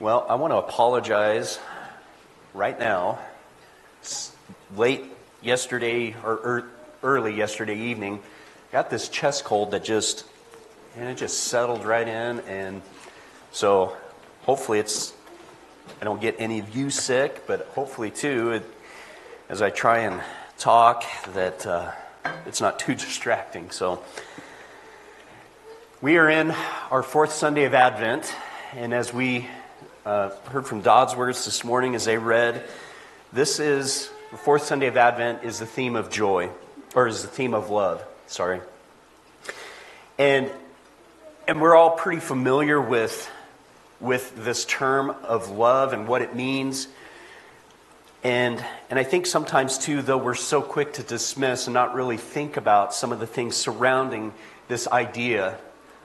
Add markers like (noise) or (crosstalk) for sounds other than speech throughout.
Well, I want to apologize right now. It's late yesterday or er, early yesterday evening, got this chest cold that just and it just settled right in and so hopefully it's I don't get any of you sick, but hopefully too it, as I try and talk that uh, it's not too (laughs) distracting. So we are in our fourth Sunday of Advent, and as we uh, heard from Dodd's words this morning as they read, this is the fourth Sunday of Advent is the theme of joy, or is the theme of love. Sorry, and and we're all pretty familiar with with this term of love and what it means. And, and I think sometimes, too, though we're so quick to dismiss and not really think about some of the things surrounding this idea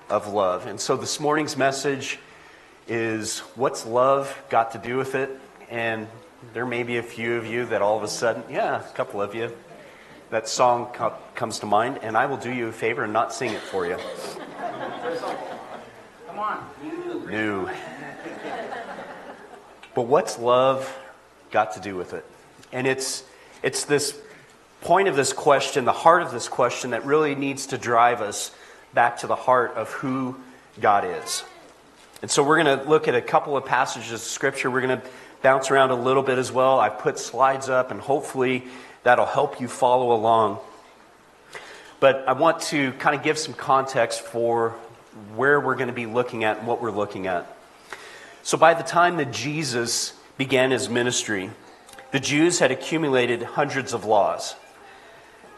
of love. And so this morning's message is what's love got to do with it? And there may be a few of you that all of a sudden, yeah, a couple of you, that song co- comes to mind, and I will do you a favor and not sing it for you. Come on. New. But what's love got to do with it? And it's, it's this point of this question, the heart of this question, that really needs to drive us back to the heart of who God is. And so we're going to look at a couple of passages of Scripture. We're going to bounce around a little bit as well. I've put slides up, and hopefully that'll help you follow along. But I want to kind of give some context for where we're going to be looking at and what we're looking at. So by the time that Jesus began his ministry, the Jews had accumulated hundreds of laws.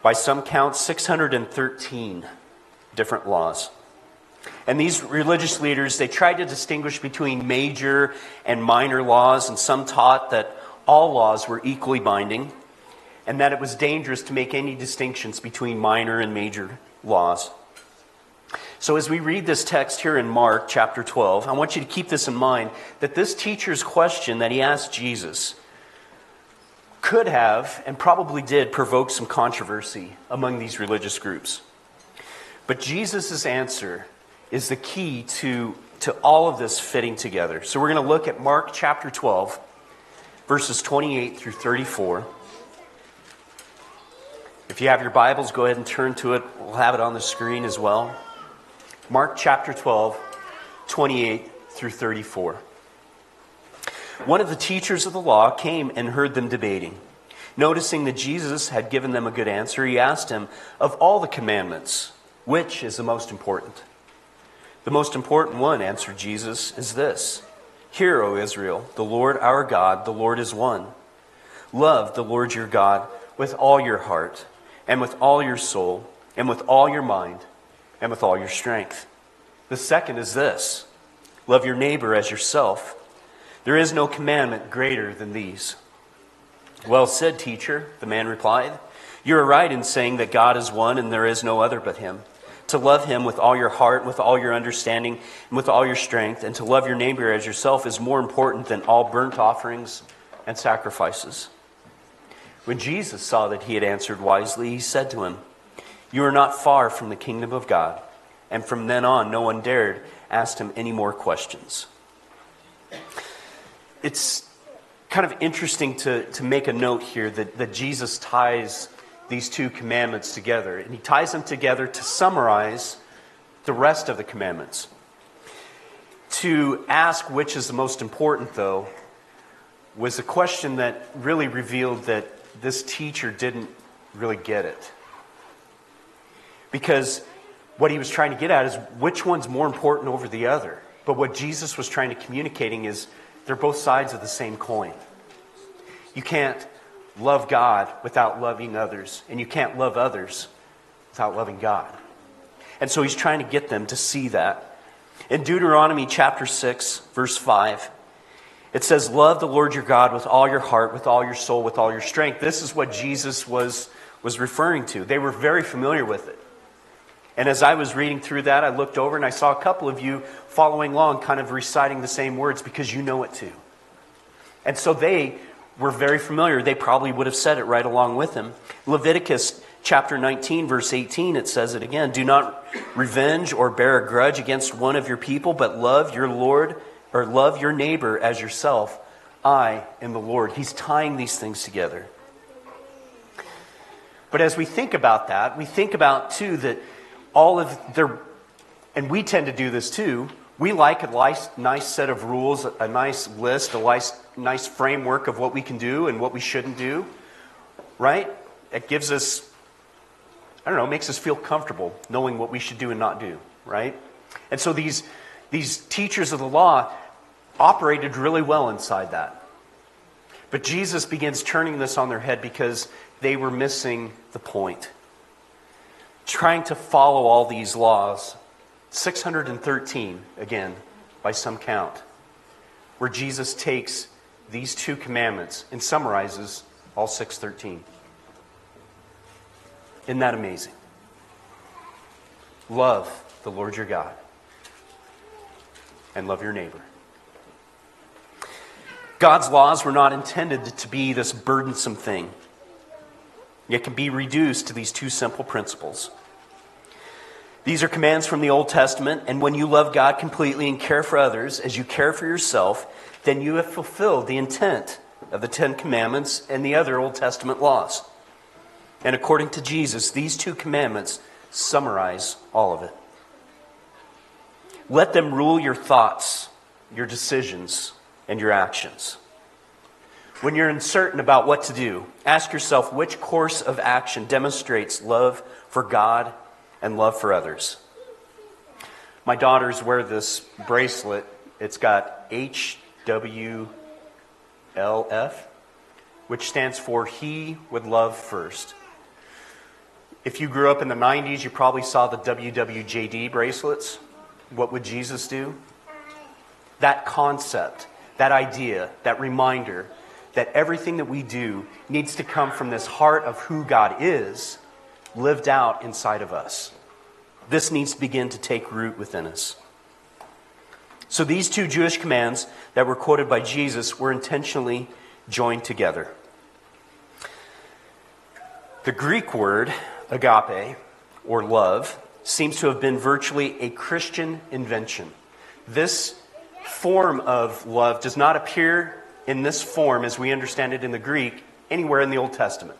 By some counts, 613 different laws. And these religious leaders, they tried to distinguish between major and minor laws, and some taught that all laws were equally binding, and that it was dangerous to make any distinctions between minor and major laws. So, as we read this text here in Mark chapter 12, I want you to keep this in mind that this teacher's question that he asked Jesus could have and probably did provoke some controversy among these religious groups. But Jesus' answer is the key to, to all of this fitting together. So, we're going to look at Mark chapter 12, verses 28 through 34. If you have your Bibles, go ahead and turn to it. We'll have it on the screen as well. Mark chapter 12, 28 through 34. One of the teachers of the law came and heard them debating. Noticing that Jesus had given them a good answer, he asked him, Of all the commandments, which is the most important? The most important one, answered Jesus, is this Hear, O Israel, the Lord our God, the Lord is one. Love the Lord your God with all your heart, and with all your soul, and with all your mind and with all your strength. The second is this love your neighbor as yourself. There is no commandment greater than these. Well said, teacher, the man replied. You are right in saying that God is one and there is no other but him. To love him with all your heart, with all your understanding, and with all your strength, and to love your neighbor as yourself is more important than all burnt offerings and sacrifices. When Jesus saw that he had answered wisely, he said to him, you are not far from the kingdom of God. And from then on, no one dared ask him any more questions. It's kind of interesting to, to make a note here that, that Jesus ties these two commandments together. And he ties them together to summarize the rest of the commandments. To ask which is the most important, though, was a question that really revealed that this teacher didn't really get it. Because what he was trying to get at is which one's more important over the other. But what Jesus was trying to communicating is they're both sides of the same coin. You can't love God without loving others, and you can't love others without loving God. And so he's trying to get them to see that. In Deuteronomy chapter 6, verse 5, it says, Love the Lord your God with all your heart, with all your soul, with all your strength. This is what Jesus was, was referring to. They were very familiar with it. And as I was reading through that, I looked over and I saw a couple of you following along, kind of reciting the same words because you know it too. And so they were very familiar. They probably would have said it right along with him. Leviticus chapter 19, verse 18, it says it again Do not revenge or bear a grudge against one of your people, but love your Lord or love your neighbor as yourself. I am the Lord. He's tying these things together. But as we think about that, we think about too that all of their, and we tend to do this too, we like a nice, nice set of rules, a nice list, a nice, nice framework of what we can do and what we shouldn't do, right? It gives us, I don't know, makes us feel comfortable knowing what we should do and not do, right? And so these, these teachers of the law operated really well inside that. But Jesus begins turning this on their head because they were missing the point. Trying to follow all these laws, 613 again, by some count, where Jesus takes these two commandments and summarizes all 613. Isn't that amazing? Love the Lord your God and love your neighbor. God's laws were not intended to be this burdensome thing. It can be reduced to these two simple principles. These are commands from the Old Testament, and when you love God completely and care for others as you care for yourself, then you have fulfilled the intent of the Ten Commandments and the other Old Testament laws. And according to Jesus, these two commandments summarize all of it. Let them rule your thoughts, your decisions, and your actions. When you're uncertain about what to do, ask yourself which course of action demonstrates love for God and love for others. My daughters wear this bracelet. It's got HWLF, which stands for He would love first. If you grew up in the 90s, you probably saw the WWJD bracelets. What would Jesus do? That concept, that idea, that reminder that everything that we do needs to come from this heart of who God is lived out inside of us. This needs to begin to take root within us. So these two Jewish commands that were quoted by Jesus were intentionally joined together. The Greek word agape, or love, seems to have been virtually a Christian invention. This form of love does not appear in this form, as we understand it in the Greek, anywhere in the Old Testament.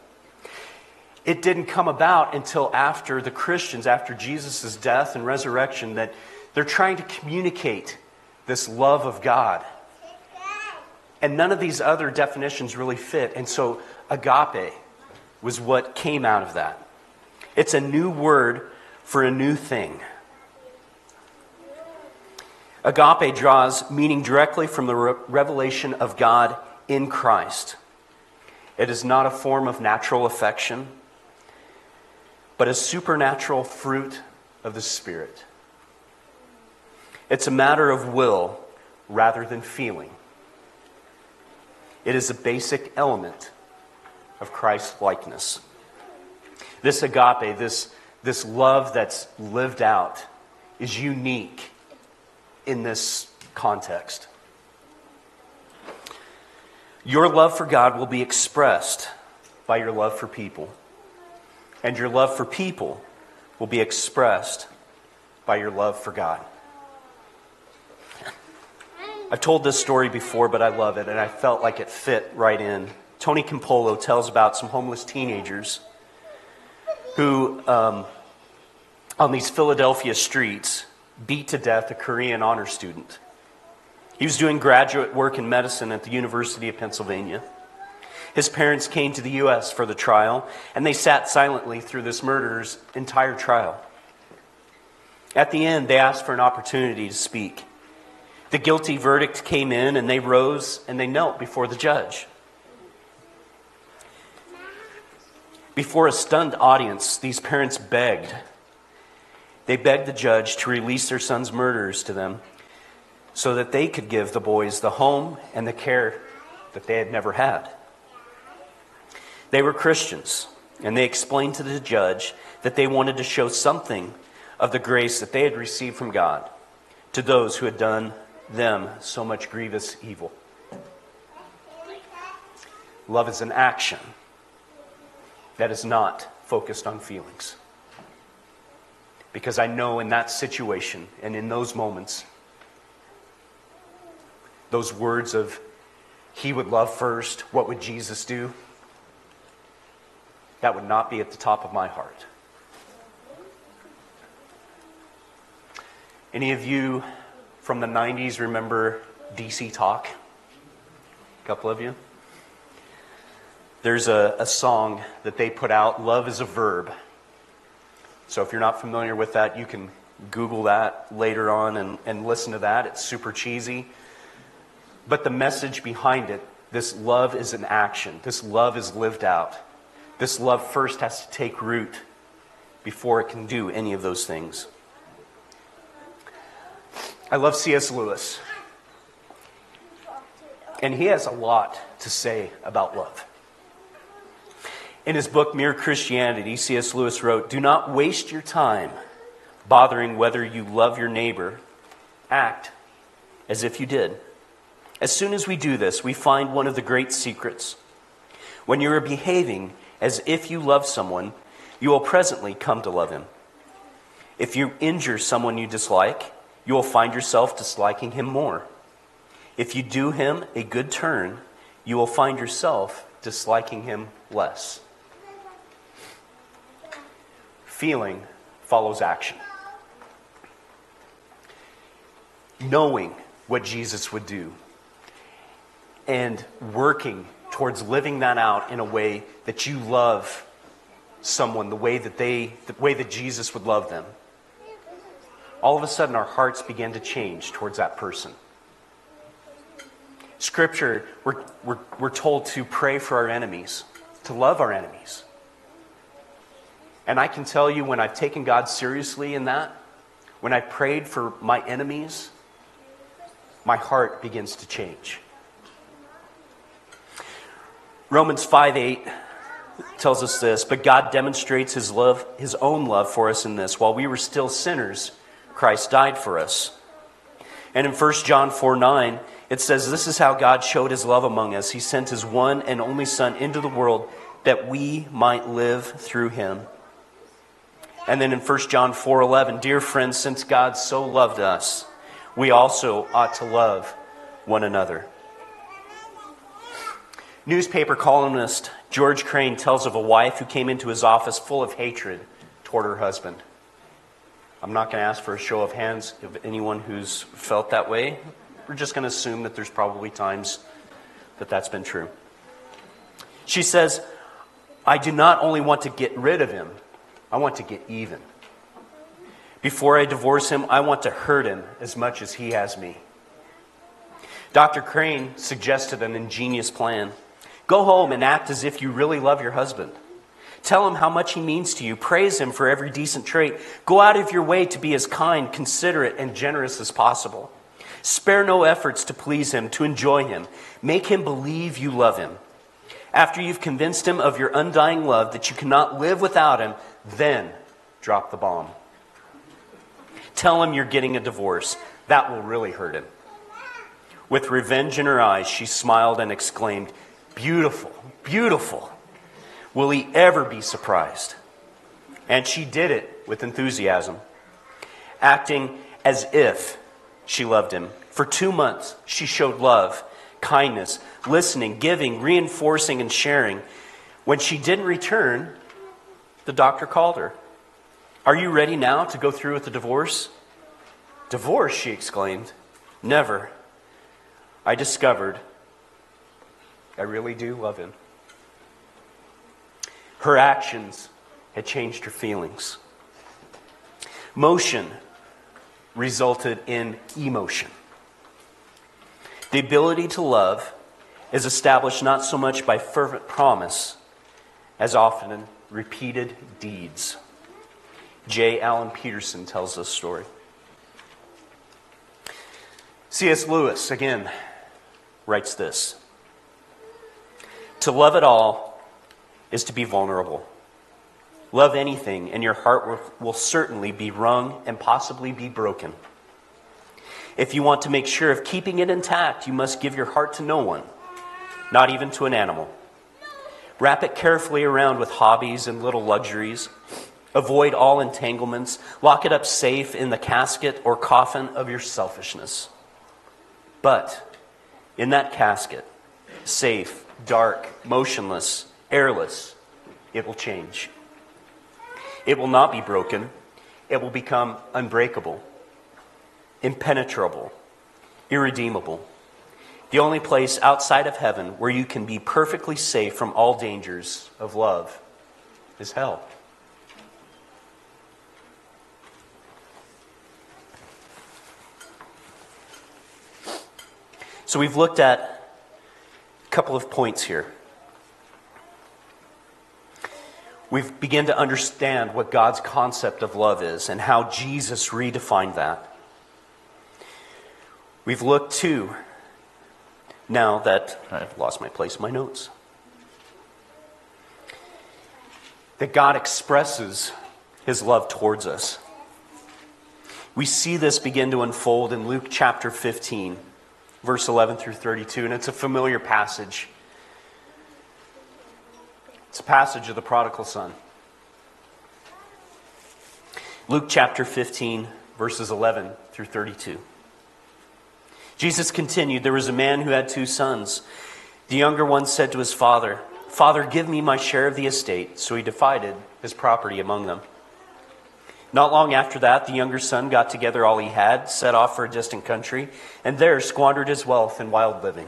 It didn't come about until after the Christians, after Jesus' death and resurrection, that they're trying to communicate this love of God. And none of these other definitions really fit. And so agape was what came out of that. It's a new word for a new thing. Agape draws meaning directly from the re- revelation of God in Christ. It is not a form of natural affection, but a supernatural fruit of the Spirit. It's a matter of will rather than feeling. It is a basic element of Christ likeness. This agape, this, this love that's lived out, is unique in this context. Your love for God will be expressed by your love for people, and your love for people will be expressed by your love for God. I've told this story before, but I love it, and I felt like it fit right in. Tony Campolo tells about some homeless teenagers who, um, on these Philadelphia streets, beat to death a Korean honor student. He was doing graduate work in medicine at the University of Pennsylvania. His parents came to the U.S. for the trial, and they sat silently through this murderer's entire trial. At the end, they asked for an opportunity to speak. The guilty verdict came in, and they rose and they knelt before the judge. Before a stunned audience, these parents begged they begged the judge to release their son's murderers to them so that they could give the boys the home and the care that they had never had. They were Christians, and they explained to the judge that they wanted to show something of the grace that they had received from God to those who had done them so much grievous evil. Love is an action that is not focused on feelings because I know in that situation and in those moments, those words of He would love first, what would Jesus do? That would not be at the top of my heart. Any of you from the 90s remember DC Talk? A couple of you? There's a, a song that they put out, Love is a Verb. So if you're not familiar with that, you can Google that later on and, and listen to that. It's super cheesy. But the message behind it this love is an action, this love is lived out. This love first has to take root before it can do any of those things. I love C.S. Lewis. And he has a lot to say about love. In his book, Mere Christianity, C.S. Lewis wrote Do not waste your time bothering whether you love your neighbor. Act as if you did. As soon as we do this, we find one of the great secrets. When you are behaving as if you love someone, you will presently come to love him. If you injure someone you dislike, you will find yourself disliking him more. If you do him a good turn, you will find yourself disliking him less. Feeling follows action. Knowing what Jesus would do and working towards living that out in a way that you love someone the way that they the way that Jesus would love them. All of a sudden our hearts begin to change towards that person. Scripture we're, we're, we're told to pray for our enemies to love our enemies. And i can tell you when i've taken god seriously in that when i prayed for my enemies my heart begins to change Romans 5 8 tells us this, but God demonstrates his love, his own love for us in this. While we were still sinners, Christ died for us. And in 1 John 4 9, it says, This is how God showed his love among us. He sent his one and only Son into the world that we might live through him. And then in 1 John 4 11, Dear friends, since God so loved us, we also ought to love one another. Newspaper columnist George Crane tells of a wife who came into his office full of hatred toward her husband. I'm not going to ask for a show of hands of anyone who's felt that way. We're just going to assume that there's probably times that that's been true. She says, I do not only want to get rid of him, I want to get even. Before I divorce him, I want to hurt him as much as he has me. Dr. Crane suggested an ingenious plan. Go home and act as if you really love your husband. Tell him how much he means to you. Praise him for every decent trait. Go out of your way to be as kind, considerate, and generous as possible. Spare no efforts to please him, to enjoy him. Make him believe you love him. After you've convinced him of your undying love that you cannot live without him, then drop the bomb. Tell him you're getting a divorce. That will really hurt him. With revenge in her eyes, she smiled and exclaimed, Beautiful, beautiful. Will he ever be surprised? And she did it with enthusiasm, acting as if she loved him. For two months, she showed love, kindness, listening, giving, reinforcing, and sharing. When she didn't return, the doctor called her. Are you ready now to go through with the divorce? Divorce, she exclaimed. Never. I discovered I really do love him. Her actions had changed her feelings. Motion resulted in emotion. The ability to love is established not so much by fervent promise as often repeated deeds. J. Allan Petersen tells this story. C.S. Lewis, again, writes this to love it all is to be vulnerable. Love anything, and your heart will, will certainly be wrung and possibly be broken. If you want to make sure of keeping it intact, you must give your heart to no one, not even to an animal. Wrap it carefully around with hobbies and little luxuries. Avoid all entanglements. Lock it up safe in the casket or coffin of your selfishness. But in that casket, safe, dark, motionless, airless, it will change. It will not be broken. It will become unbreakable, impenetrable, irredeemable. The only place outside of heaven where you can be perfectly safe from all dangers of love is hell. So we've looked at couple of points here. We've begun to understand what God's concept of love is and how Jesus redefined that. We've looked too, now that I've lost my place in my notes, that God expresses his love towards us. We see this begin to unfold in Luke chapter 15 verse 11 through 32, and it's a familiar passage. It's a passage of the prodigal son. Luke chapter 15, verses 11 through 32. Jesus continued There was a man who had two sons. The younger one said to his father, Father, give me my share of the estate. So he divided his property among them. Not long after that, the younger son got together all he had, set off for a distant country, and there squandered his wealth in wild living.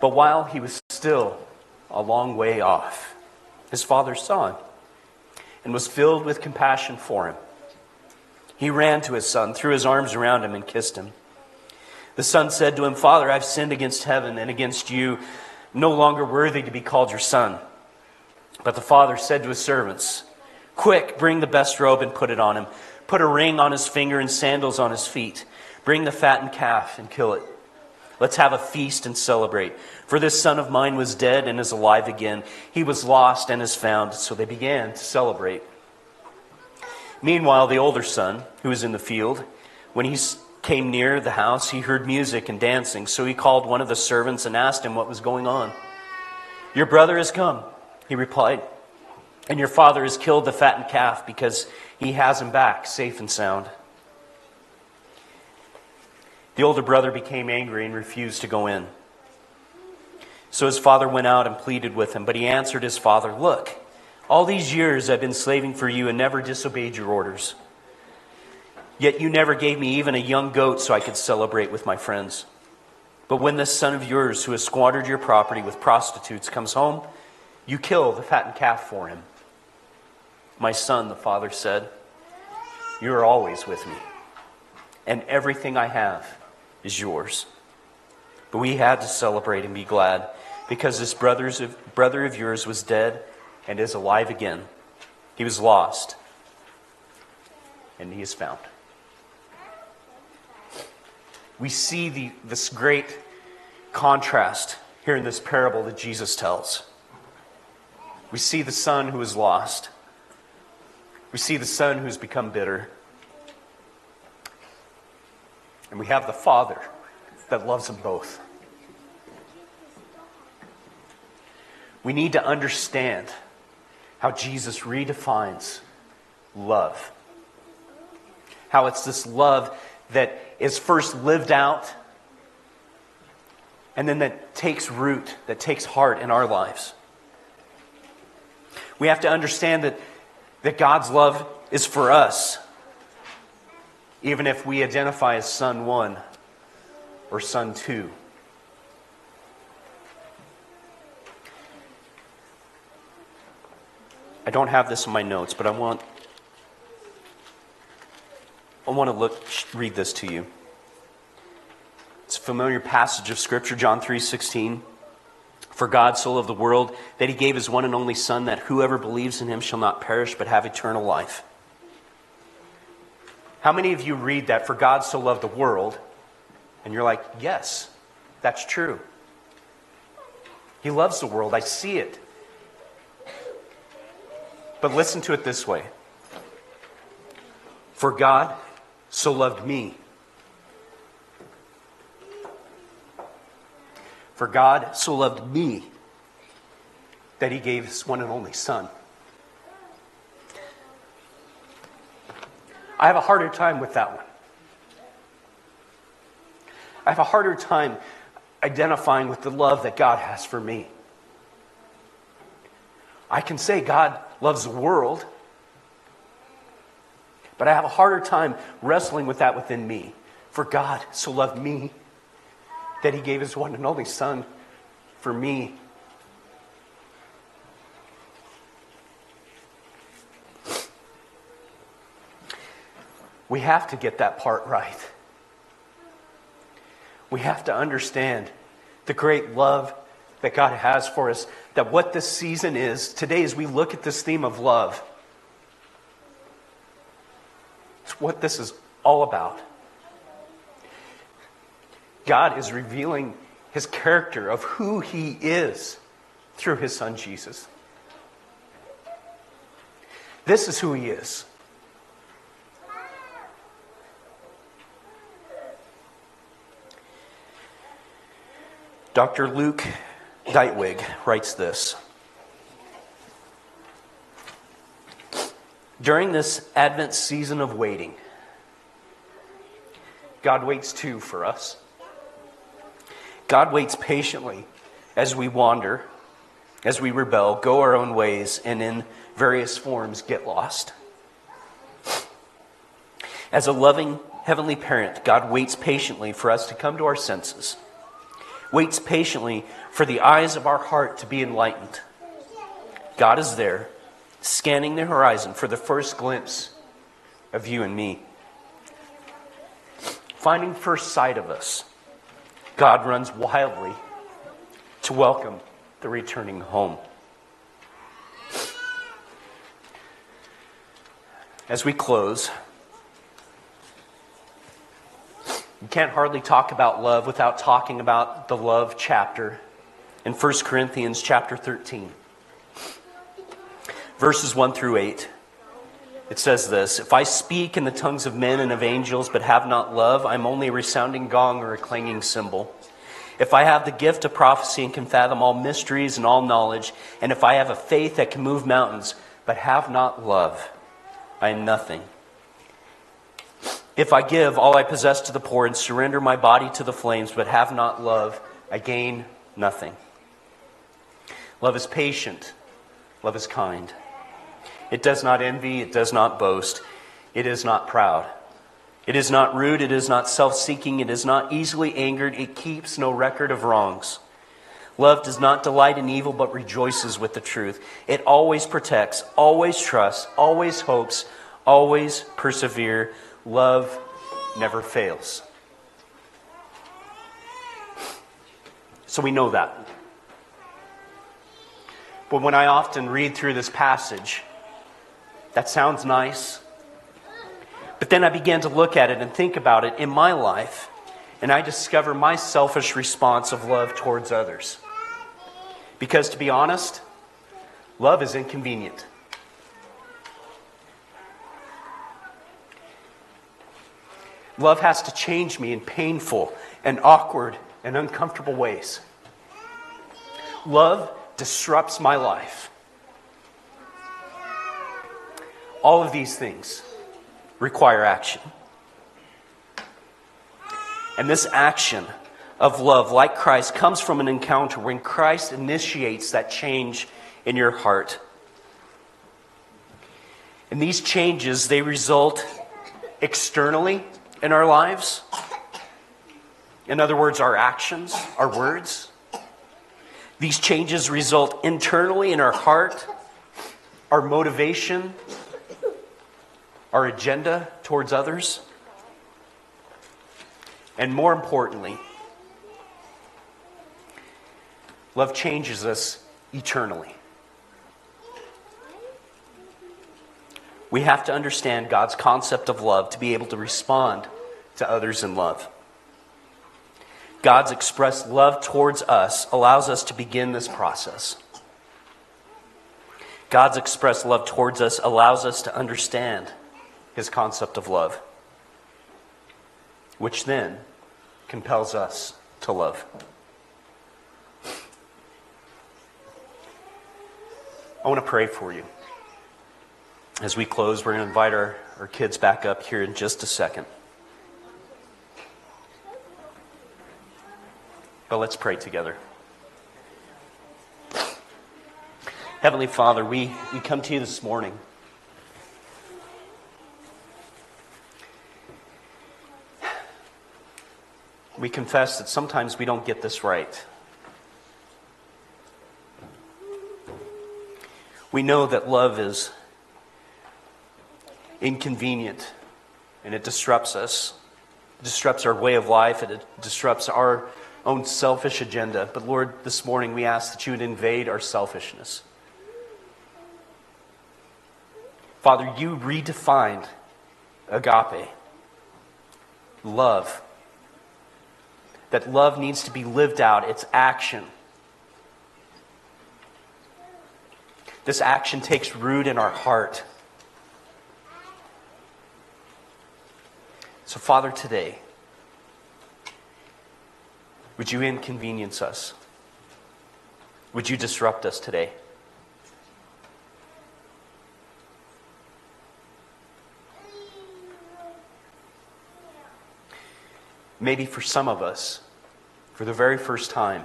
But while he was still a long way off, his father saw him and was filled with compassion for him. He ran to his son, threw his arms around him, and kissed him. The son said to him, Father, I've sinned against heaven and against you, no longer worthy to be called your son. But the father said to his servants, Quick, bring the best robe and put it on him. Put a ring on his finger and sandals on his feet. Bring the fattened calf and kill it. Let's have a feast and celebrate. For this son of mine was dead and is alive again. He was lost and is found. So they began to celebrate. Meanwhile, the older son, who was in the field, when he came near the house, he heard music and dancing. So he called one of the servants and asked him what was going on. Your brother has come, he replied, and your father has killed the fattened calf because he has him back safe and sound. The older brother became angry and refused to go in. So his father went out and pleaded with him, but he answered his father, Look, all these years I've been slaving for you and never disobeyed your orders. Yet you never gave me even a young goat so I could celebrate with my friends. But when this son of yours, who has squandered your property with prostitutes, comes home, you kill the fattened calf for him. My son, the father said, You are always with me, and everything I have is yours. But we had to celebrate and be glad because this brother's of, brother of yours was dead and is alive again. He was lost and he is found. We see the, this great contrast here in this parable that Jesus tells. We see the son who is lost. We see the son who's become bitter. And we have the Father that loves them both. We need to understand how Jesus redefines love. How it's this love that is first lived out and then that takes root, that takes heart in our lives. We have to understand that, that God's love is for us even if we identify as son 1 or son 2. I don't have this in my notes, but I want I want to look read this to you. It's a familiar passage of scripture, John 3:16. For God so loved the world that he gave his one and only Son, that whoever believes in him shall not perish but have eternal life. How many of you read that, for God so loved the world, and you're like, yes, that's true. He loves the world, I see it. But listen to it this way For God so loved me. For God so loved me that he gave his one and only Son. I have a harder time with that one. I have a harder time identifying with the love that God has for me. I can say God loves the world, but I have a harder time wrestling with that within me. For God so loved me that he gave his one and only Son for me. We have to get that part right. We have to understand the great love that God has for us, that what this season is, today, as we look at this theme of love, it's what this is all about. God is revealing his character of who he is through his son Jesus. This is who he is. Dr. Luke Deitwig writes this. During this Advent season of waiting, God waits too for us. God waits patiently as we wander, as we rebel, go our own ways, and in various forms get lost. As a loving heavenly parent, God waits patiently for us to come to our senses, waits patiently for the eyes of our heart to be enlightened. God is there, scanning the horizon for the first glimpse of you and me. Finding first sight of us God runs wildly to welcome the returning home. As we close, you can't hardly talk about love without talking about the love chapter in 1 Corinthians chapter 13. Verses 1 through 8. It says this If I speak in the tongues of men and of angels, but have not love, I'm only a resounding gong or a clanging cymbal. If I have the gift of prophecy and can fathom all mysteries and all knowledge, and if I have a faith that can move mountains, but have not love, I am nothing. If I give all I possess to the poor and surrender my body to the flames, but have not love, I gain nothing. Love is patient, love is kind. It does not envy, it does not boast, it is not proud. It is not rude, it is not self seeking, it is not easily angered, it keeps no record of wrongs. Love does not delight in evil, but rejoices with the truth. It always protects, always trusts, always hopes, always persevere. Love never fails. So we know that. But when I often read through this passage, that sounds nice. But then I began to look at it and think about it in my life, and I discover my selfish response of love towards others. Because to be honest, love is inconvenient. Love has to change me in painful and awkward and uncomfortable ways. Love disrupts my life. All of these things require action. And this action of love, like Christ, comes from an encounter when Christ initiates that change in your heart. And these changes, they result externally in our lives. In other words, our actions, our words. These changes result internally in our heart, our motivation, our agenda towards others. And more importantly, Love changes us eternally. We have to understand God's concept of love to be able to respond to others in love. God's expressed love towards us allows us to begin this process. God's expressed love towards us allows us to understand his concept of love, which then compels us to love. I want to pray for you. As we close, we're going to invite our, our kids back up here in just a second. But let's pray together. Heavenly Father, we, we come to you this morning. We confess that sometimes we don't get this right. We know that love is inconvenient and it disrupts us. It disrupts our way of life, and it disrupts our own selfish agenda. But Lord, this morning we ask that you would invade our selfishness. Father, you redefined agape, love. That love needs to be lived out, it's action. This action takes root in our heart. So, Father, today, would you inconvenience us? Would you disrupt us today? Maybe for some of us, for the very first time,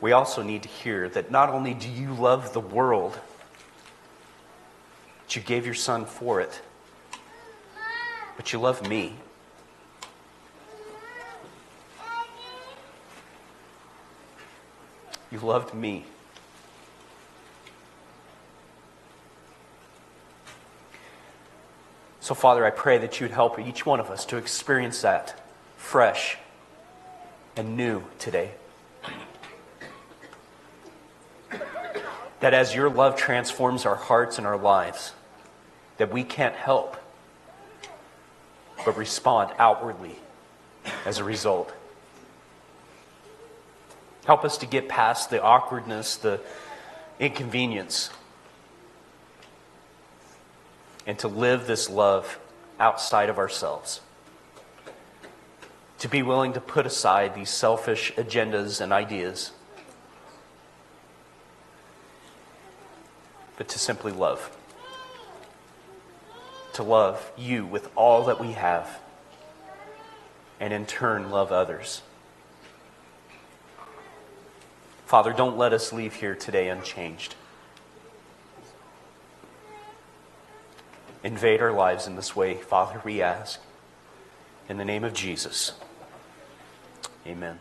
we also need to hear that not only do you love the world, but you gave your son for it but you love me. You loved me. So, Father, I pray that you'd help each one of us to experience that fresh and new today. That as your love transforms our hearts and our lives, that we can't help but respond outwardly as a result. Help us to get past the awkwardness, the inconvenience, and to live this love outside of ourselves. To be willing to put aside these selfish agendas and ideas, but to simply love to love you with all that we have, and in turn, love others. Father, don't let us leave here today unchanged. Invade our lives in this way, Father, we ask. In the name of Jesus, amen.